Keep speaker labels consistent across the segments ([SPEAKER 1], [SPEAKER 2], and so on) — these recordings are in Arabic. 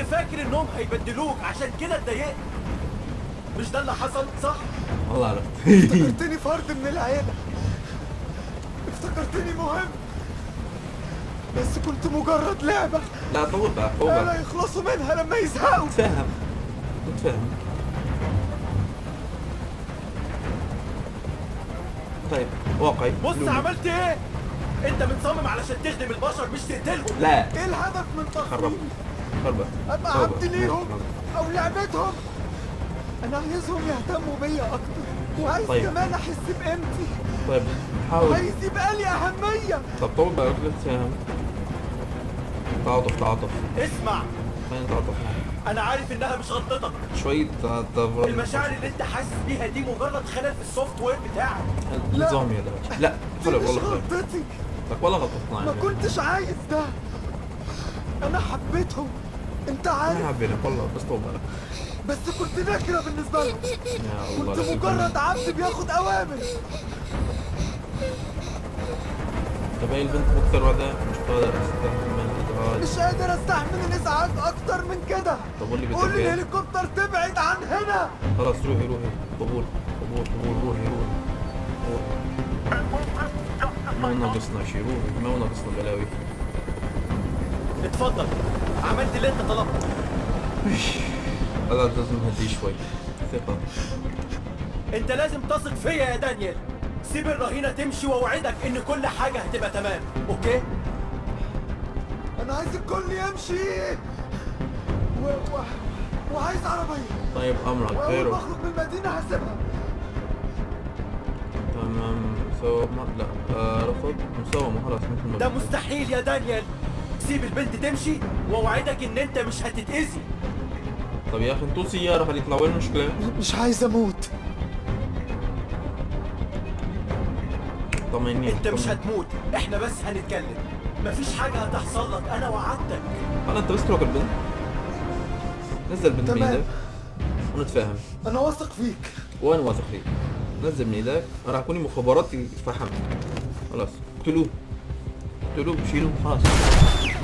[SPEAKER 1] كنت فاكر إنهم هيبدلوك عشان كده اتضايقت. مش ده اللي حصل صح؟
[SPEAKER 2] والله عرفت.
[SPEAKER 3] افتكرتني فرد من العيلة. افتكرتني مهم. بس كنت مجرد لعبة.
[SPEAKER 2] لا طول بقى طول
[SPEAKER 3] لا يخلصوا منها لما يزهقوا.
[SPEAKER 2] تفهم. تفهم. طيب واقعي.
[SPEAKER 1] بص
[SPEAKER 2] لومي.
[SPEAKER 1] عملت إيه؟ أنت متصمم علشان تخدم البشر مش تقتلهم.
[SPEAKER 2] لا.
[SPEAKER 3] إيه الهدف من
[SPEAKER 2] خرب توبة.
[SPEAKER 3] عبد ليهم أو لعبتهم؟ أنا عايزهم يهتموا بيا أكتر. وعايز
[SPEAKER 2] طيب.
[SPEAKER 3] كمان أحس بقيمتي.
[SPEAKER 2] طيب حاول.
[SPEAKER 3] عايز يبقى لي أهمية.
[SPEAKER 2] طب طول بقى كده تفهم تعاطف تعاطف
[SPEAKER 1] اسمع.
[SPEAKER 2] خلينا نتعاطف
[SPEAKER 1] أنا عارف إنها مش غلطتك.
[SPEAKER 2] شوية تعاطف
[SPEAKER 1] المشاعر اللي أنت حاسس بيها دي مجرد خلل في السوفت وير بتاعك.
[SPEAKER 2] نظام يا لا والله خير
[SPEAKER 3] غلطتي.
[SPEAKER 2] والله غلطة
[SPEAKER 3] ما
[SPEAKER 2] معي
[SPEAKER 3] كنتش عايز ده. أنا حبيتهم.
[SPEAKER 2] أنت
[SPEAKER 3] عارف.
[SPEAKER 2] حبينا. والله بس طول بالك.
[SPEAKER 3] بس كنت نكرة بالنسبة لهم. كنت مجرد عبد بياخد أوامر.
[SPEAKER 2] طب هي البنت مكتر وعدها مش قادر استحمل الادراج
[SPEAKER 3] مش قادر أستحمل الإزعاج أكتر من كده.
[SPEAKER 2] طب قول لي
[SPEAKER 3] قول لي الهليكوبتر تبعد عن هنا.
[SPEAKER 2] خلاص روحي روحي. قبول قبول قبول روحي روحي. ما ناقصنا شي. روحي ما ناقصنا بلاوي.
[SPEAKER 1] اتفضل. عملت اللي انت طلبته.
[SPEAKER 2] هذا لازم نهديه شوي. ثقة.
[SPEAKER 1] انت لازم تثق فيا يا دانيال. سيب الرهينة تمشي واوعدك إن كل حاجة هتبقى تمام أوكي؟
[SPEAKER 3] أنا عايز الكل يمشي. و... و... وعايز عربية.
[SPEAKER 2] طيب
[SPEAKER 3] أمرك ما
[SPEAKER 2] غيره.
[SPEAKER 3] اخرج من المدينة هسيبها.
[SPEAKER 2] تمام مساومة لا آه رفض. مساومة خلاص مثل ما
[SPEAKER 1] ده. مستحيل يا دانيال. سيب البنت تمشي واوعدك إن أنت مش هتتأذي.
[SPEAKER 2] طب يا أخي انتو سيارة خلي يطلع وين المشكلة؟
[SPEAKER 3] مش عايز أموت.
[SPEAKER 2] طمني.
[SPEAKER 1] أنت مش. هتموت. إحنا بس هنتكلم. مفيش حاجة هتحصل لك. أنا وعدتك.
[SPEAKER 2] هلا أنت بس تترك البنت. نزل البنت من. إيدك ونتفاهم.
[SPEAKER 3] أنا واثق فيك.
[SPEAKER 2] وأنا واثق فيك. نزل من إيدك. راح اكون مخابراتي فحم خلاص. اقتلوه اقتلوه شيلوه. خلاص.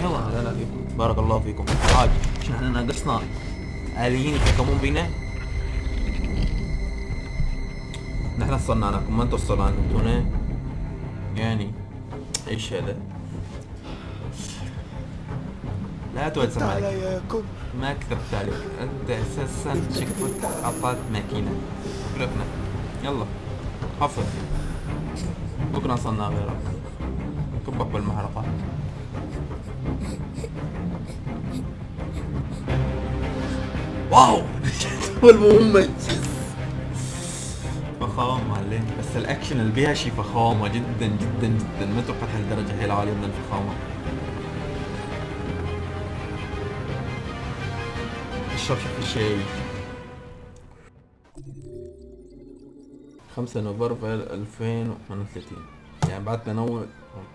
[SPEAKER 2] يلا. لا لا فيكم بارك الله فيكم. عاد مش نحن ناقصنا آليين يتحكمون بينا. نحن صنعناكم ما أنتوا صنعنتونا يعني إيش هذا؟ لا توزع عليك ما كذبت عليك أنت أساسا شكلك عطات ماكينة. كلفنا يلا. حفظ بكرة صنع غيرك. كبك بالمحرقة واو. والمهم فخامة معلم. بس الأكشن اللي بيها شي فخامة جدا جدا جدا. ما توقعت هالدرجة. هي العالية من الفخامة. اشرب شي شيء؟ 5 نوفمبر 2038 يعني بعد تنوع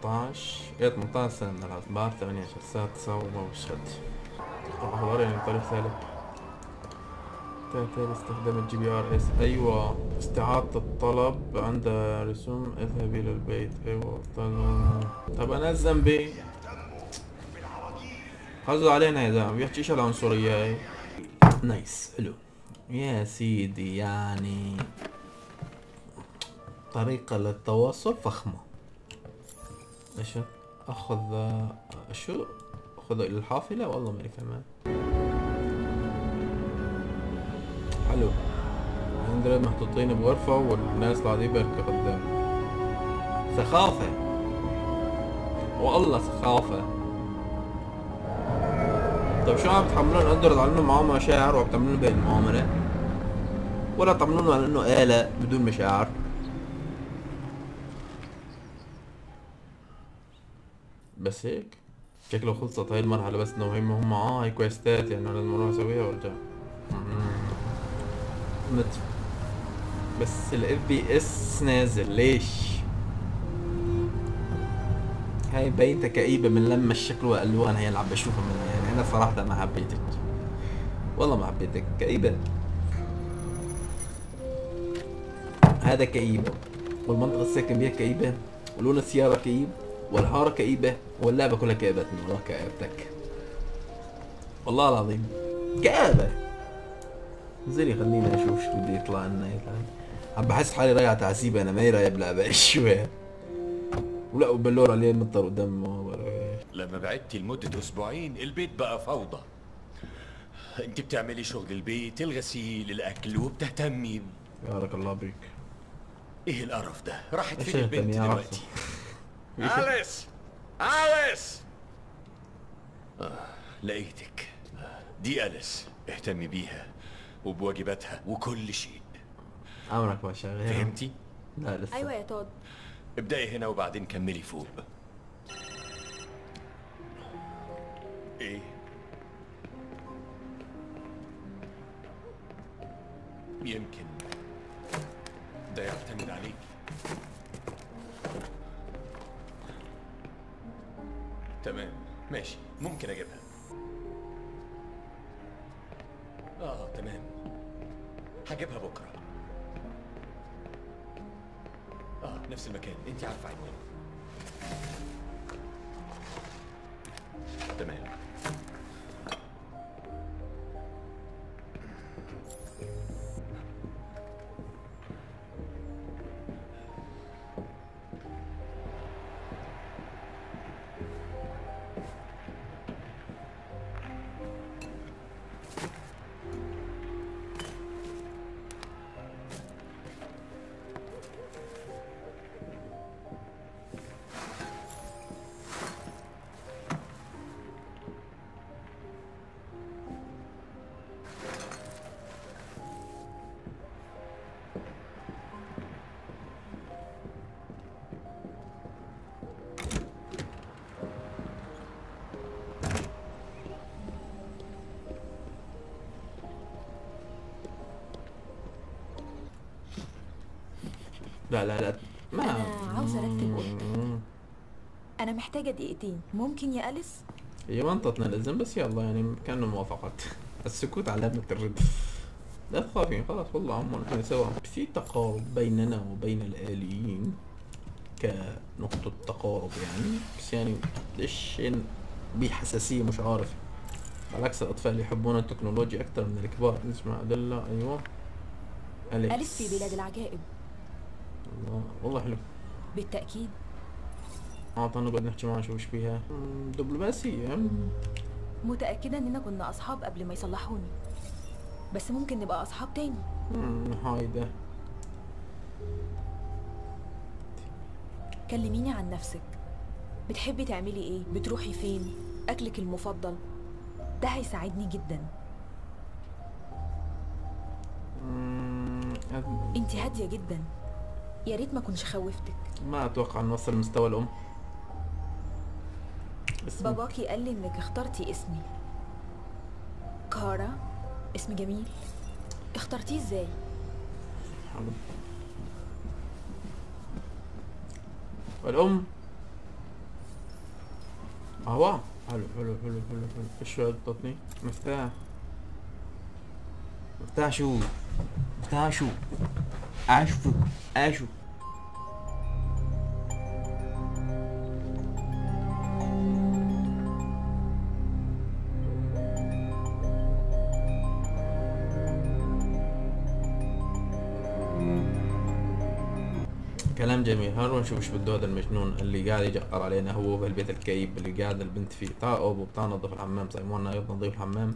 [SPEAKER 2] 18 إيه 18 سنة من الأخبار 18 ساعة 9 ومشهد أخبار يعني طريق ثالث. تأتي استخدام الجي بي ار اس أيوه. استعادة الطلب عند رسوم أذهب إلى البيت. أيوه. طب- طب أنا ذنبي خلصوا علينا يا زلمة. بيحكيش العنصرية؟ هاي نايس. حلو. يا سيدي يعني طريقة للتواصل فخمة. إيش أخذ شو؟ اخذه إلى الحافلة. والله ماني فاهمان حلو. عندنا محطوطين بغرفة والناس قاعدين بيركوا قدام. سخافة. والله سخافة. طيب شو عم تحملون؟ اقدروا تعملون معاه مشاعر وعم تعملون بين المؤامرة ولا تعملون على إنه آلة بدون مشاعر. بس هيك. شكله خلصت هاي المرحلة بس إنه هم آه هي quest ات يعني لازم أروح اسويها وارجع مم. مت بس ال FPS نازل. ليش؟ هاي باينة كئيبة من لما الشكل والالوان هي اللي عم بشوفها من يعني أنا صراحة ما حبيتك. والله ما حبيتك. كئيبة. هذا كئيب والمنطقة الساكن بيها كئيبة. ولون السيارة كئيب. والحارة كئيبة. واللعبة كلها كئبتني والله كئبتك. والله العظيم. كابة انزلي خليني أشوف شو بده يطلع لنا. عم بحس حالي رايح تعذيب أنا ماني رايح بلعبة شوي. ولا وبلور عليه مطر ودمه إيه.
[SPEAKER 4] لما بعدتي لمدة أسبوعين البيت بقى فوضى. أنت بتعملي شغل البيت الغسيل الأكل وبتهتمي.
[SPEAKER 2] بارك الله بيك
[SPEAKER 4] إيه القرف ده؟ راحت فين البنت دلوقتي. أليس! أليس! آه، لقيتك. دي أليس اهتمي بيها. وبواجباتها وكل شيء.
[SPEAKER 2] عمرك ما شغال
[SPEAKER 4] فهمتي؟
[SPEAKER 2] لا لسه.
[SPEAKER 5] أيوه يا تود
[SPEAKER 4] ابدأي هنا وبعدين كملي فوق. إيه؟ يمكن. ده يعتمد عليك. تمام. ماشي. ممكن أجيبها. آه تمام. هجيبها بكرة. آه نفس المكان. انت عارفة عنوانه
[SPEAKER 2] لا لا لا. ما
[SPEAKER 5] أنا عاوزة أرتب أوضتي. أنا محتاجة دقيقتين. ممكن يا أليس؟
[SPEAKER 2] هي ما انطتنا الاذن بس يلا يعني كأنه موافقات السكوت علامة الرد. لا تخافين خلاص والله عمو نحن سوا. في تقارب بيننا وبين الآليين كنقطة تقارب يعني. بس يعني ليش بحساسية مش عارف. بالعكس الأطفال يحبون التكنولوجيا أكثر من الكبار. نسمع. دلة أيوة.
[SPEAKER 5] أليس في بلاد العجائب؟
[SPEAKER 2] والله, والله حلو.
[SPEAKER 5] بالتأكيد.
[SPEAKER 2] أعطانا نقعد نحكي معاه شو وش فيها. مم، دبلوماسية
[SPEAKER 5] متأكدة إننا كنا أصحاب قبل ما يصلحوني. بس ممكن نبقى أصحاب تاني.
[SPEAKER 2] مم، هايدا
[SPEAKER 5] كلميني عن نفسك. بتحبي تعملي إيه؟ بتروحي فين؟ أكلك المفضل. ده هيساعدني جدا. انت هادية جدا. يا ريت ما كنتش خوفتك.
[SPEAKER 2] ما أتوقع نوصل لمستوى الأم. اسم
[SPEAKER 5] باباكي قال لي إنك اخترتي اسمي. كارا اسم جميل. اخترتيه إزاي؟
[SPEAKER 2] حلو. والام أهو. حلو حلو حلو حلو حلو. إيش عطتني مفتاح. مفتاح شو؟ مفتاح شو؟ أشوف أشوف كلام جميل. هارون نشوف إيش بده هذا المجنون اللي قاعد يجقر علينا هو بهالبيت الكئيب اللي قاعد البنت فيه. تعال ابو نظف الحمام سايمونا يلا نظيف الحمام.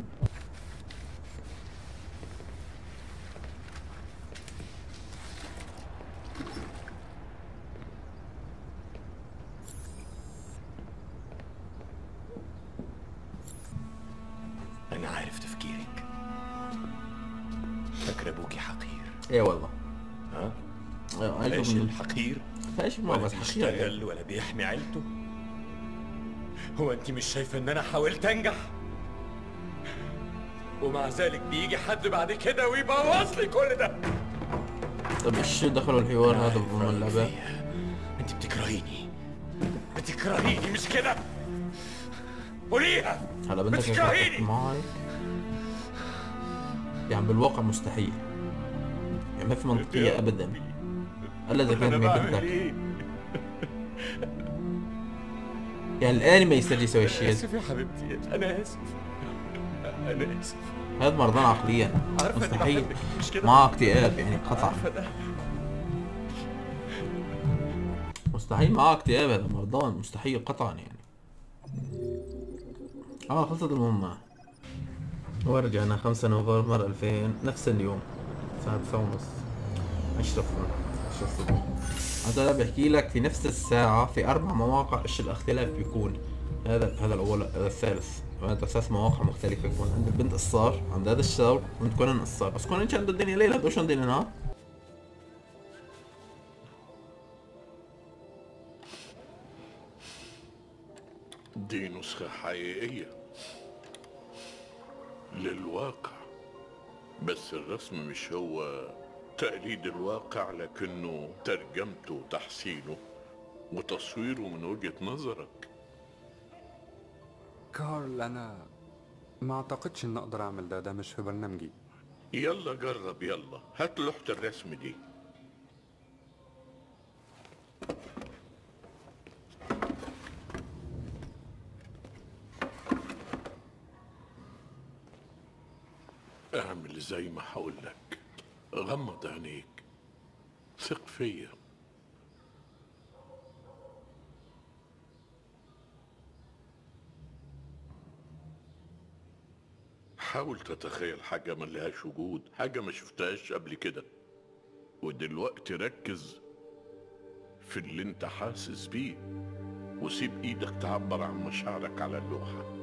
[SPEAKER 2] ما حقيقة
[SPEAKER 4] بيشتغل ولا بيحمي عيلته؟ هو أنت مش شايفة إن أنا حاولت أنجح؟ ومع ذلك بيجي حد بعد كده ويبوظ لي كل ده.
[SPEAKER 2] طب إيش دخلوا الحوار هذا
[SPEAKER 4] فيا. أنت بتكرهيني. بتكرهيني مش كده؟ قوليها.
[SPEAKER 2] هلا بدك
[SPEAKER 4] بتكرهيني.
[SPEAKER 2] معي يعني بالواقع مستحيل. يعني ما في منطقية ابدا. الا اذا كانت
[SPEAKER 4] أنا
[SPEAKER 2] يعني الانمي يستجي يسوي
[SPEAKER 4] أنا
[SPEAKER 2] الشيء
[SPEAKER 4] آسف يا حبيبتي. أنا آسف. أنا آسف.
[SPEAKER 2] هذا مرضان عقليا. مستحيل؟ معه اكتئاب يعني
[SPEAKER 4] ده
[SPEAKER 2] مستحيل معاه اكتئاب هذا مرضان. مستحيل قطعا يعني. آه خلصت المهمة. ورجعنا خمسة نوفمبر 2000 نفس اليوم. الساعة تسعة ونص. عشرة فرن عشرة الصبح. هذا بيحكي لك في نفس الساعة في أربع مواقع إيش الاختلاف بيكون. هذا هذا الأول هذا الثالث. على أساس مواقع مختلفة يكون عند البنت قصار عند هذا عند كونان قصار بس كونان عنده الدنيا ليل هذا عنده الدنيا نهار
[SPEAKER 6] دي نسخة حقيقية للواقع. بس الرسم مش هو تقليد الواقع لكنه ترجمته وتحسينه وتصويره من وجهة نظرك.
[SPEAKER 7] كارل أنا ما أعتقدش ان أقدر أعمل ده. ده مش في برنامجي.
[SPEAKER 6] يلا جرب يلا. هات لوحة الرسم دي. أعمل زي ما هقولك. غمض عينيك. ثق فيا. حاول تتخيل حاجة ما لهاش وجود حاجة ما شفتهاش قبل كده. ودلوقتي ركز في اللي انت حاسس بيه وسيب إيدك تعبر عن مشاعرك على اللوحة.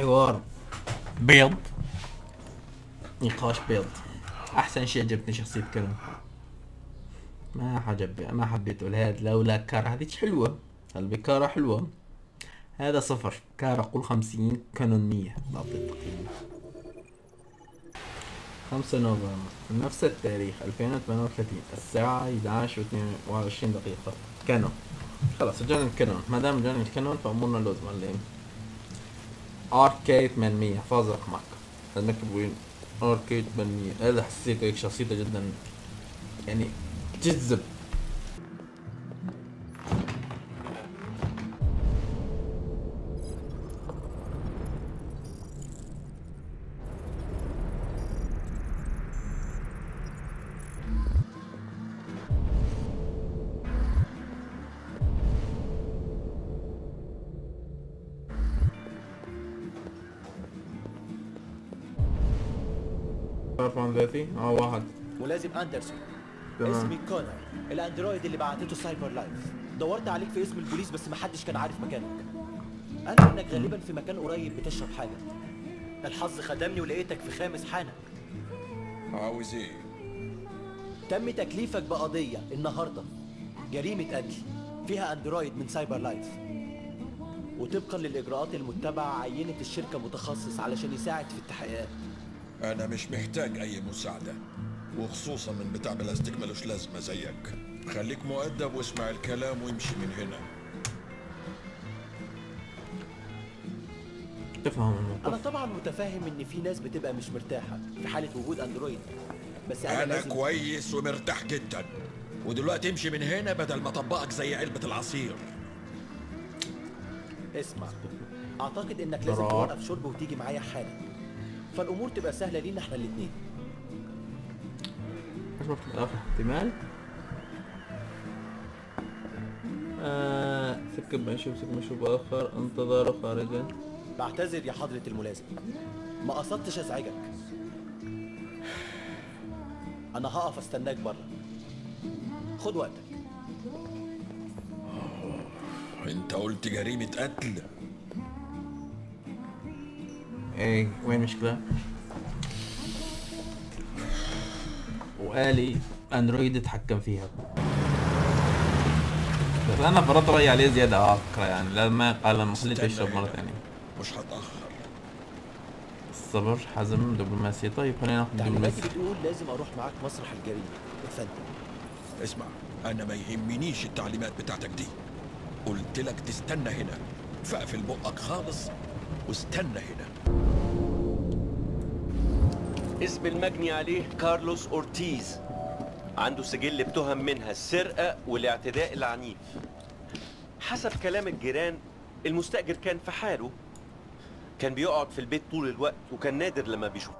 [SPEAKER 2] حوار بيض نقاش بيض. أحسن شيء عجبتني شخصية كرم. ما حجب ما حبيت أقول هذا لولا كارا هذيك حلوة. البكارة حلوة. هذا صفر. كارا قول خمسين. كانون مية. بعطي التقييم. خمسة نوفمبر. نفس التاريخ. 2038 الساعة 11 و 22 دقيقة. كانون. خلاص رجعنا الكانون ما دام رجعنا الكانون فأمورنا لوز معلم أركيد 800 احفظ رقمك لازم نكتب وين أركيد 800 هذا حسيت هيك شخصيته جدا يعني تجذب. تعرف عن ذاتي؟ آه واحد.
[SPEAKER 1] ملازم أندرسون.
[SPEAKER 2] تمام.
[SPEAKER 1] اسمي كونر الأندرويد اللي بعتته سايبر لايف. دورت عليك في قسم البوليس بس محدش كان عارف مكانك. أنا انك غالبا في مكان قريب بتشرب حاجة. الحظ خدمني ولقيتك في خامس حانة.
[SPEAKER 8] عاوز إيه؟
[SPEAKER 1] تم تكليفك بقضية النهارده. جريمة قتل. فيها أندرويد من سايبر لايف. وطبقا للإجراءات المتبعة عينت الشركة متخصص علشان يساعد في التحقيقات.
[SPEAKER 8] أنا مش محتاج أي مساعدة وخصوصا من بتاع بلاستيك ملوش لازمة زيك. خليك مؤدب واسمع الكلام وامشي من هنا.
[SPEAKER 2] تفهم
[SPEAKER 1] أنا
[SPEAKER 2] الموقف
[SPEAKER 1] طبعا متفاهم إن في ناس بتبقى مش مرتاحة في حالة وجود أندرويد بس
[SPEAKER 8] أنا
[SPEAKER 1] لازم
[SPEAKER 8] كويس ومرتاح جدا. ودلوقتي امشي من هنا بدل ما أطبقك زي علبة العصير.
[SPEAKER 1] اسمع أعتقد إنك لازم. توقف شرب وتيجي معايا حالا. فالأمور تبقى سهلة لينا إحنا الاثنين
[SPEAKER 2] مكتوب اخر احتمال. آه سكب مشروب سكب مشروب آخر. انتظاره خارجا.
[SPEAKER 1] بعتذر يا حضرة الملازم. ما قصدتش أزعجك. أنا هقف أستناك بره خد وقتك.
[SPEAKER 8] أنت قلت جريمة قتل.
[SPEAKER 2] إيه وين المشكلة؟ وآلي أندرويد اتحكم فيها. بس أنا فرضت رأيي عليه زيادة على فكرة يعني لما قال لما خليته يشرب مرة
[SPEAKER 8] هنا.
[SPEAKER 2] ثانية.
[SPEAKER 8] مش هتأخر.
[SPEAKER 2] الصبر حزم دبلوماسية. طيب خلينا ناخد
[SPEAKER 1] تعليماتي
[SPEAKER 2] دبلوماسية.
[SPEAKER 1] بتقول لازم أروح معاك مسرح الجريمة. اتفضل.
[SPEAKER 8] اسمع أنا ما يهمنيش التعليمات بتاعتك دي. قلت لك تستنى هنا. فاقفل بقك خالص واستنى هنا.
[SPEAKER 9] اسم المجني عليه كارلوس أورتيز. عنده سجل بتهم منها السرقة والاعتداء العنيف. حسب كلام الجيران المستأجر كان في حاله. كان بيقعد في البيت طول الوقت وكان نادر لما بيشوف.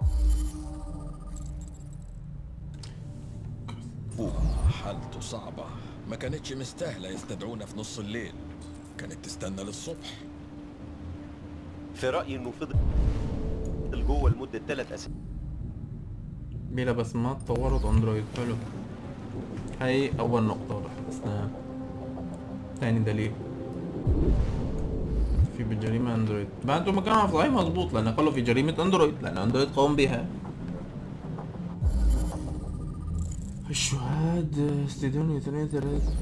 [SPEAKER 8] حالته صعبة. ما كانتش مستاهلة يستدعونا في نص الليل. كانت تستنى للصبح.
[SPEAKER 9] في رأيي إنه فضل جوه لمدة ثلاث أسابيع.
[SPEAKER 2] بلا بصمات طورت أندرويد. حلو. هاي أول نقطة بس ثاني دليل. في بالجريمة أندرويد. بعد ما كانوا صحيح مظبوط لأن قالوا في جريمة أندرويد لأن أندرويد قام بها الشهاد استديون اثنين ثلاثة.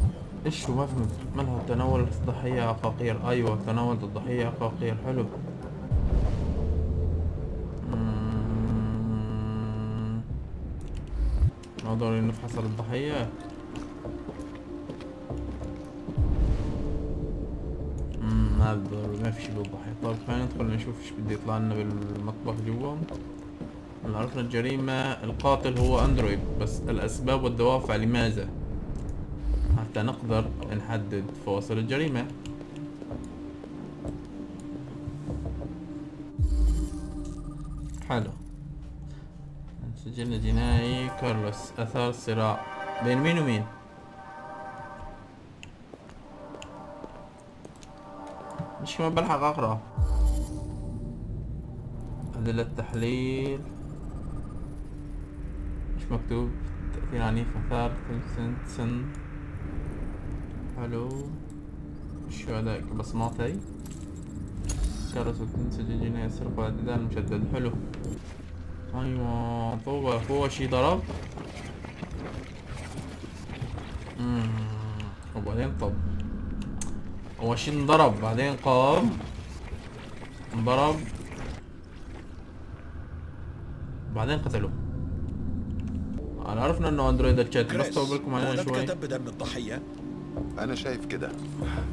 [SPEAKER 2] إيش ما فهمت مالها تناول الضحية عقاقير أيوه تناولت الضحية عقاقير حلو. نقدر نفحص الضحية مم، ما بقدر ما في شي بالضحية. طيب خلينا ندخل نشوف إيش بده يطلع لنا بالمطبخ جوا. عرفنا الجريمة. القاتل هو أندرويد بس الأسباب والدوافع لماذا؟ حتى نقدر نحدد فواصل الجريمة. حلو. سجل جنائي كارلوس آثار صراع. بين مين ومين؟ مش ما بلحق أقرأ. أدلة تحليل مش مكتوب. تأثير عنيف أثار. سن. حلو شو هذا بصمات هاي كارثة سجل جنائي سرقة واعتداء مشدد. حلو. أيوه هو هو شي ضرب. وبعدين طب هو شي انضرب بعدين قام انضرب. بعدين قتلوه أنا عرفنا إنه أندرويد الشات بس بالكم علينا شوي.
[SPEAKER 8] اتكتب بدم الضحية؟
[SPEAKER 10] أنا شايف كده.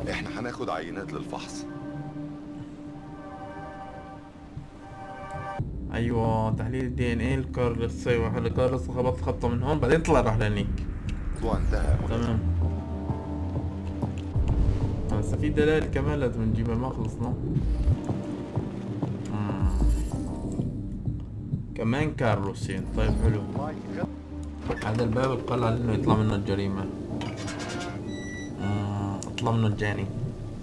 [SPEAKER 10] إحنا هناخد عينات للفحص.
[SPEAKER 2] أيوه تحليل الدي إن إيه الكارلس أيوه حلو كارلس خبط خبطة من هون بعدين طلع راح لهنيك.
[SPEAKER 10] الموضوع انتهى.
[SPEAKER 2] تمام. بس في دلائل كمان لازم نجيبها ما خلصنا. مم. كمان كارلوسين طيب حلو. هذا الباب القل على إنه يطلع منه الجريمة. اطلع منه الجاني.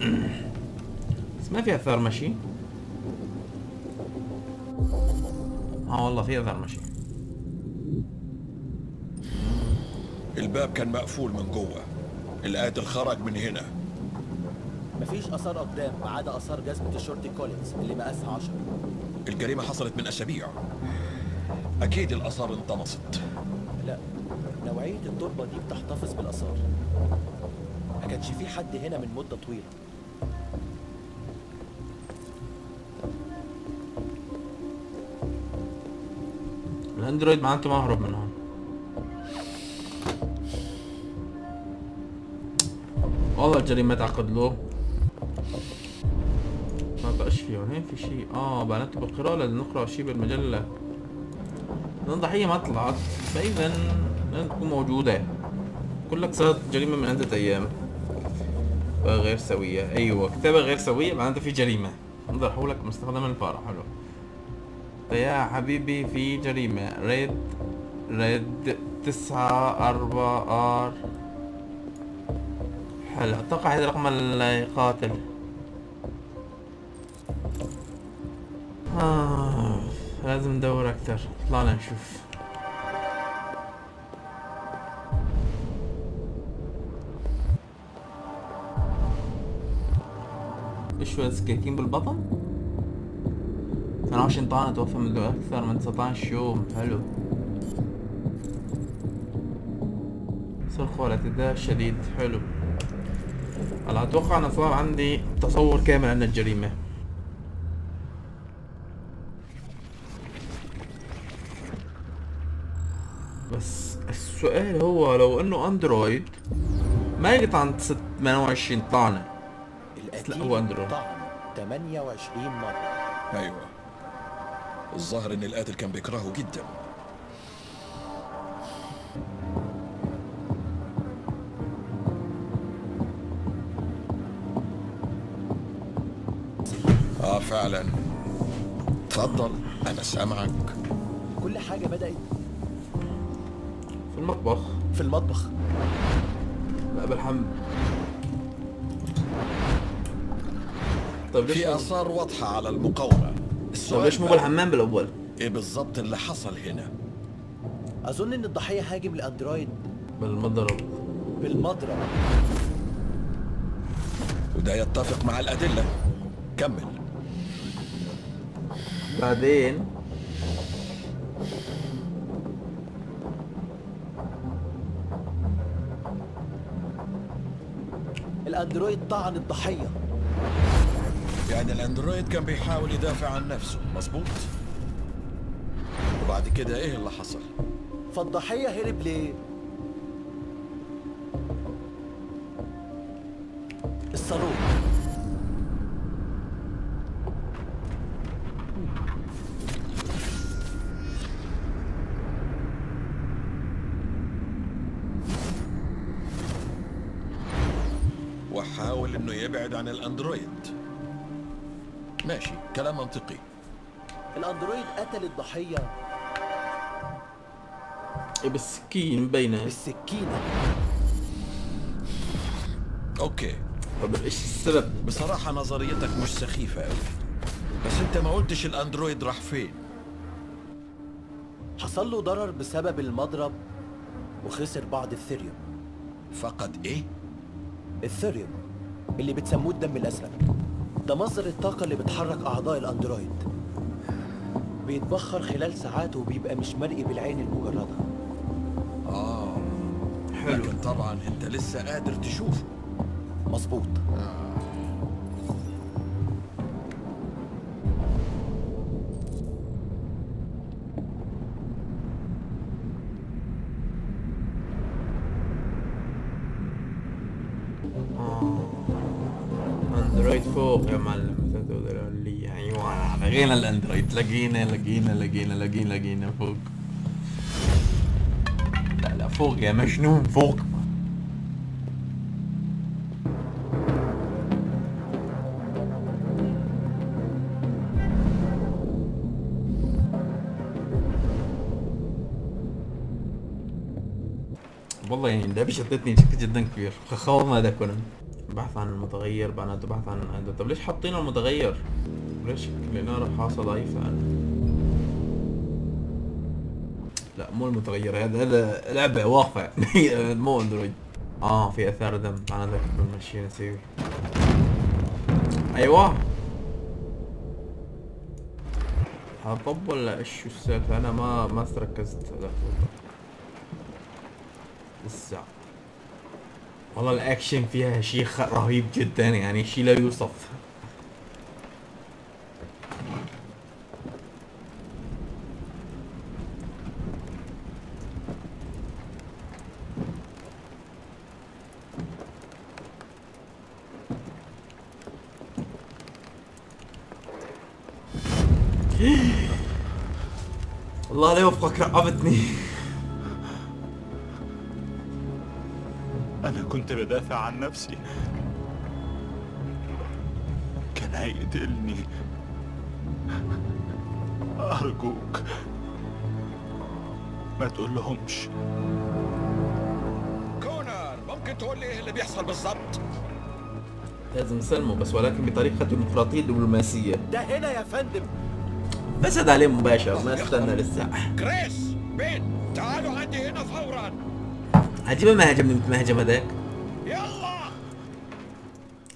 [SPEAKER 2] بس ما في آثار مشي آه والله في مشي
[SPEAKER 8] الباب كان مقفول من جوه. القاتل خرج من هنا.
[SPEAKER 1] مفيش آثار اقدام ما عدا آثار جزمه الشرطي كولينز اللي مقاسها 10
[SPEAKER 8] الجريمة حصلت من أسابيع. أكيد الآثار انطمست.
[SPEAKER 1] لا نوعية التربة دي بتحتفظ بالآثار. ما كانش في حد هنا من مدة طويلة.
[SPEAKER 2] الاندرويد معناته ما هرب من هون والله الجريمة تعقد له. ما بقاش فيه هون. في شيء آه معناته بالقراءة لازم نقرا شيء بالمجلة. لأن الضحية ما طلعت. فإذا لازم تكون موجودة. كل لك صارت جريمة من عدة أيام. غير سوية. أيوة كتابة غير سوية معناته في جريمة. انظر حولك مستخدم الفارة حلو. يا حبيبي في جريمة. red red تسعة أربعة R. حلو أتوقع هذا رقم القاتل آه لازم ندور أكتر طلعنا نشوف. شوية سكاكين بالبطن؟ 22 طعنة توفى منذ أكثر من 19 يوم. حلو. صرخ والاعتداء الشديد حلو. هلا أتوقع أنا صار عندي تصور كامل عن الجريمة. بس السؤال هو لو إنه أندرويد ما يقطع عند 28 طعنة.
[SPEAKER 1] القتيل
[SPEAKER 2] هو أندرويد.
[SPEAKER 1] طعن 28 مرة.
[SPEAKER 8] أيوه. الظاهر إن القاتل كان بيكرهه جدا. آه فعلا. اتفضل أنا سامعك.
[SPEAKER 1] كل حاجة بدأت
[SPEAKER 2] في المطبخ.
[SPEAKER 1] في المطبخ.
[SPEAKER 2] لا بالحمد طيب
[SPEAKER 8] في آثار واضحة على المقاومة.
[SPEAKER 2] طيب ليش مو
[SPEAKER 8] بقى،
[SPEAKER 2] بالحمام بالاول؟
[SPEAKER 8] إيه بالظبط اللي حصل هنا؟
[SPEAKER 1] أظن إن الضحية هاجم الأندرويد.
[SPEAKER 2] بالمضرب.
[SPEAKER 1] بالمضرب.
[SPEAKER 8] وده يتفق مع الأدلة. كمل.
[SPEAKER 2] بعدين
[SPEAKER 1] الأندرويد طعن الضحية.
[SPEAKER 8] يعني الأندرويد كان بيحاول يدافع عن نفسه مظبوط؟ وبعد كده إيه اللي حصل؟
[SPEAKER 1] فالضحية هرب ليه؟ الصاروخ.
[SPEAKER 8] وحاول إنه يبعد عن الأندرويد. ماشي كلام منطقي.
[SPEAKER 1] الأندرويد قتل الضحية
[SPEAKER 2] إيه بالسكين مبينة
[SPEAKER 1] بالسكينة.
[SPEAKER 8] okay.
[SPEAKER 2] طب إيش السبب؟
[SPEAKER 8] بصراحة نظريتك مش سخيفة قوي بس أنت ما قلتش الأندرويد راح فين.
[SPEAKER 1] حصل له ضرر بسبب المضرب وخسر بعض الثيريوم.
[SPEAKER 8] فقد إيه؟
[SPEAKER 1] الثيريوم اللي بتسموه الدم الأزرق ده مصدر الطاقة اللي بتحرك أعضاء الأندرويد. بيتبخر خلال ساعات وبيبقى مش مرئي بالعين المجردة.
[SPEAKER 8] آه حلو لكن طبعا أنت لسه قادر تشوفه
[SPEAKER 1] مظبوط.
[SPEAKER 2] اندرويد لقينا الأندرويد لقينا لقينا لقينا لقينا لقينا فوق. لا لا فوق يا مجنون فوق. والله يعني اللعبة شدتني بشكل جدا كبير. خوف ما ده كونان بحث عن المتغير معناته بحث عن طب ليش حاطين المتغير؟ ليش؟ الإنارة حاصة ضعيفة أنا لا مو المتغير. هذا لعبة واقع مو أندرويد. آه في أثار دم. أنا ذاك ماشيين نسوي أيوه. هطب ولا إيش شو السالفة؟ أنا ما ما تركزت لا لسه والله الأكشن فيها شيء رهيب جدا. يعني شيء لا يوصف. الله لا يوفقك رقبتني
[SPEAKER 11] أنا كنت بدافع عن نفسي. كان هيقتلني. أرجوك. ما تقول لهمش
[SPEAKER 8] كونان ممكن تقول لي إيه اللي بيحصل بالظبط؟
[SPEAKER 2] لازم نسلمه بس ولكن بطريقة ديمقراطية دبلوماسية
[SPEAKER 1] ده هنا يا فندم.
[SPEAKER 2] بس هذا عليه مباشر ما استنى لسه.
[SPEAKER 8] كريس بين تعالوا عندي هنا فورا.
[SPEAKER 2] عجيبة ما هجمني مثل ما هجم هذاك.
[SPEAKER 8] يلا.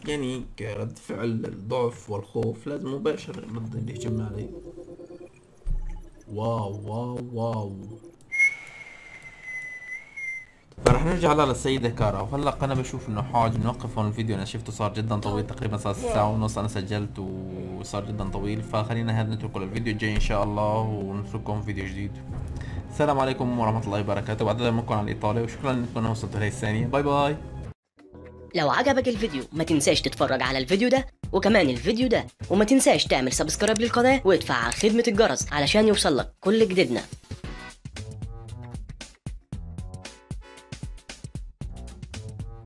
[SPEAKER 2] يعني كرد فعل الضعف والخوف لازم مباشر ضد اللي يهجم علي wow wow wow. فرح نرجع على السيدة كارا. وهلا أنا بشوف إنه حاج نوقف هون الفيديو. أنا شفته صار جدا طويل تقريبا صار ساعة ونص أنا سجلت وصار جدا طويل. فخلينا هذا نتركه للفيديو الجاي إن شاء الله ونترككم فيديو جديد. السلام عليكم ورحمة الله وبركاته. بعتذر منكم عن الاطالة وشكرا انكم وصلتوا لهي الثانية. bye bye.
[SPEAKER 12] لو عجبك الفيديو ما تنساش تتفرج على الفيديو ده وكمان الفيديو ده وما تنساش تعمل subscribe للقناة وادفع على خدمة الجرس علشان يوصلك كل جديدنا.